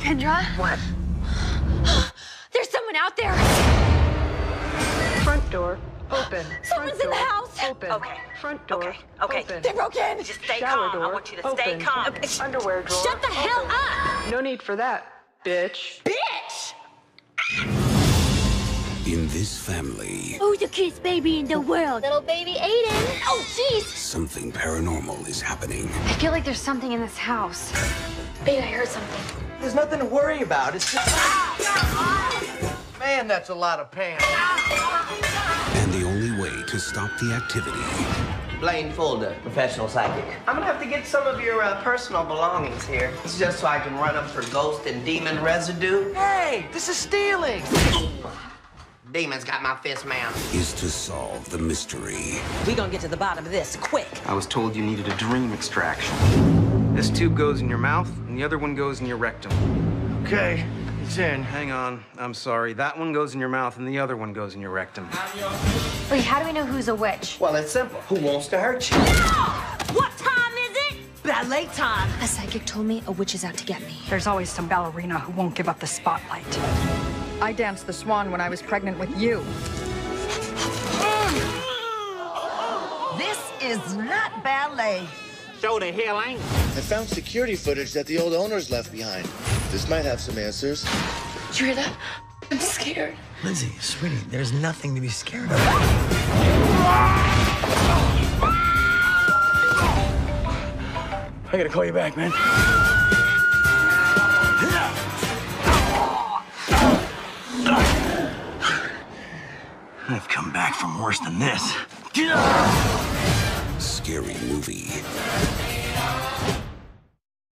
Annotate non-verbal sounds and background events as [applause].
Kendra? What? [gasps] There's someone out there. Front door open. [gasps] Someone's Front in the house. Open. Okay. Front door Okay, okay. open. They broke in. Just stay Shower calm. door I want you to stay open. calm. Underwear drawer. Shut the hell up. No need for that, bitch. Bitch! In this family, Who's the cutest baby in the world? Little baby Aiden. Oh, jeez. something paranormal is happening. I feel like there's something in this house. [gasps] Babe, I heard something. There's nothing to worry about. It's just. Man, that's a lot of pain. And the only way to stop the activity Blaine Folder, professional psychic. I'm gonna have to get some of your uh, personal belongings here. It's just so I can run them for ghost and demon residue. Hey, this is stealing. Demons got my fist, ma'am. is to solve the mystery. We gonna get to the bottom of this quick. I was told you needed a dream extraction. This tube goes in your mouth, and the other one goes in your rectum. Okay, it's in. Hang on, I'm sorry. That one goes in your mouth, and the other one goes in your rectum. Wait, how do we know who's a witch? Well, it's simple. Who wants to hurt you? [gasps] What time is it? Ballet time. A psychic told me a witch is out to get me. There's always some ballerina who won't give up the spotlight. I danced the swan when I was pregnant with you. [gasps] This is not ballet. I found security footage that the old owners left behind. This might have some answers. Did you hear that? I'm scared. Lindsay, sweetie, there's nothing to be scared of. I gotta call you back, man. I've come back from worse than this. Scary movie.